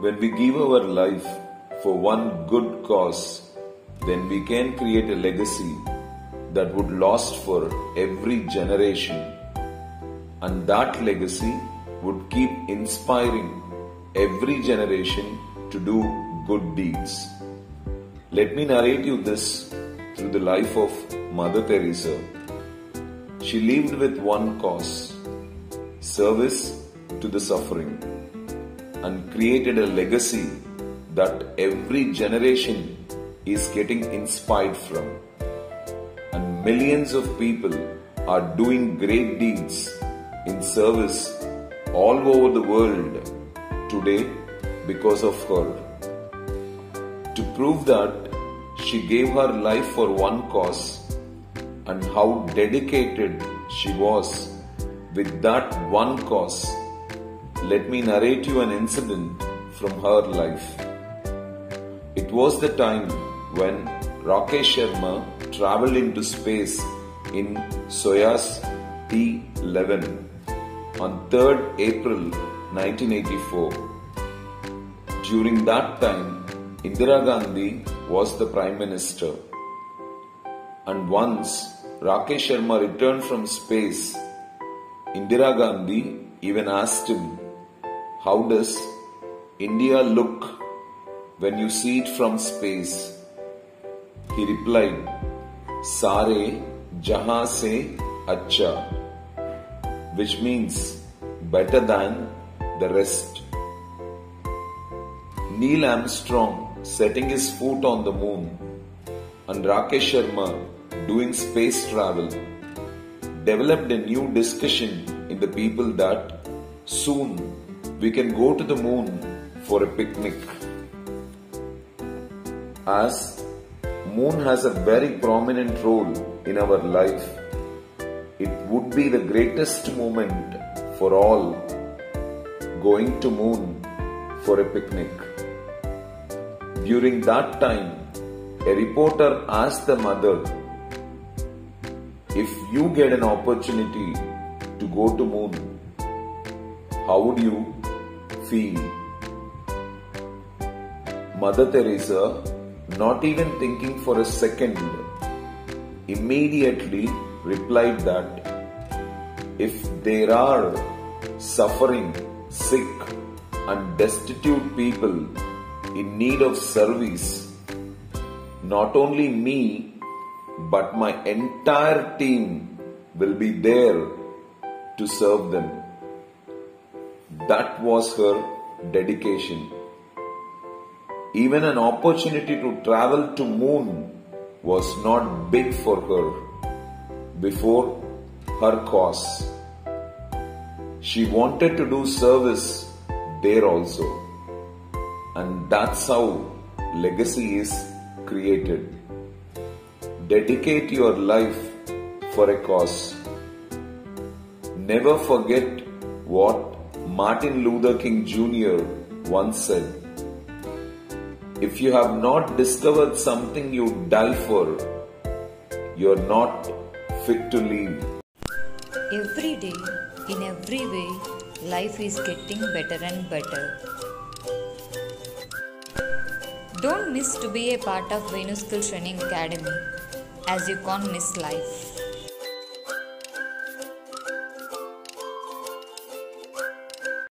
When we give our life for one good cause, then we can create a legacy that would last for every generation. And that legacy would keep inspiring every generation to do good deeds. Let me narrate you this through the life of Mother Teresa. She lived with one cause service to the suffering and created a legacy that every generation is getting inspired from. And millions of people are doing great deeds in service all over the world today because of her. To prove that she gave her life for one cause and how dedicated she was with that one cause, let me narrate you an incident from her life. It was the time when Rakesh Sharma traveled into space in Soyuz T11 on 3rd April 1984. During that time, Indira Gandhi was the Prime Minister. And once Rakesh Sharma returned from space, Indira Gandhi even asked him, How does India look when you see it from space? He replied, Sare Jahan se Acha, which means better than the rest. Neil Armstrong setting his foot on the moon and Rakesh Sharma doing space travel developed a new discussion in the people that soon we can go to the moon for a picnic. As moon has a very prominent role in our life, it would be the greatest moment for all going to moon for a picnic. During that time, a reporter asked the mother, if you get an opportunity to go to moon, how would you feel? Mother Teresa, not even thinking for a second, immediately replied that if there are suffering, sick, and destitute people in need of service, not only me, but my entire team will be there to serve them. That was her dedication. Even an opportunity to travel to moon was not big for her before her cause. She wanted to do service there also. And that's how legacy is created. Dedicate your life for a cause. Never forget what Martin Luther King Jr. once said. If you have not discovered something you die for, you're not fit to live. Every day, in every way, life is getting better and better. Don't miss to be a part of Venu's Skill Training Academy as you can't miss life.